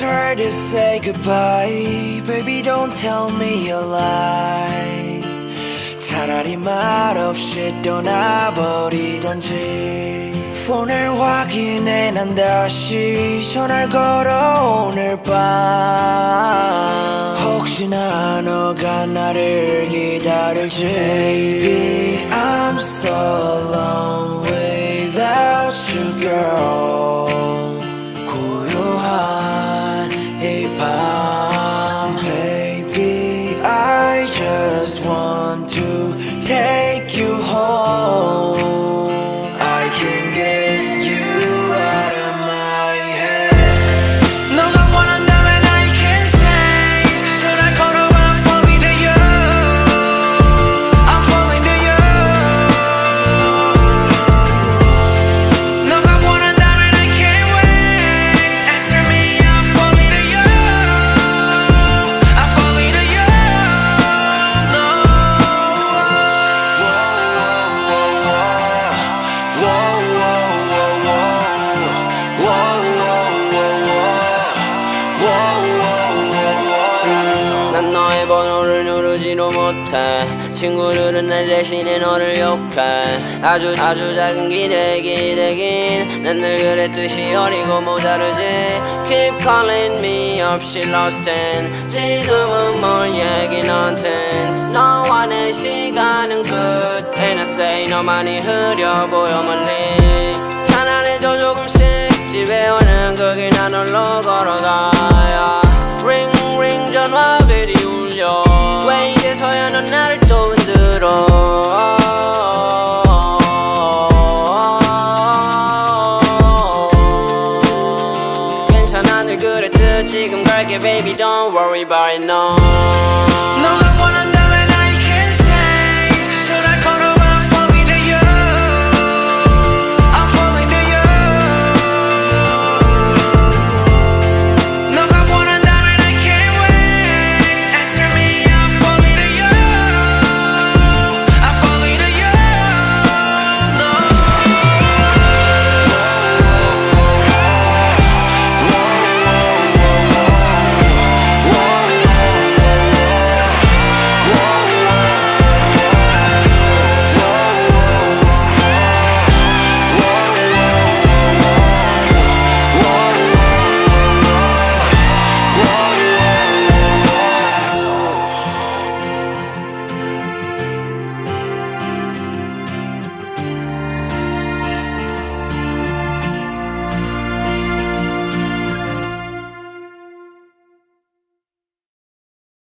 hard to say goodbye Baby don't tell me a lie 차라리 말없이 떠나버리던지 폰을 확인해 난 다시 전화를 걸어 오늘 밤 혹시나 너가 나를 기다릴지 Baby I'm so alone without you girl Just want 누르지도 못해. 친구들은 날 대신에 너를 욕해. 아주 아주 작은 기대 기대긴. 난 늘 그랬듯이 어리고 모자르지. Keep calling me 없이 lost in 지금은 뭘 얘기 너한텐. 너와 내 시간은 끝 And I say 너만이 흐려 보여 멀리. 편안해져 조금씩. 집에 오는 그길난 홀로 걸어가 난 늘 그랬듯 지금 갈게 baby don't worry about it no, no.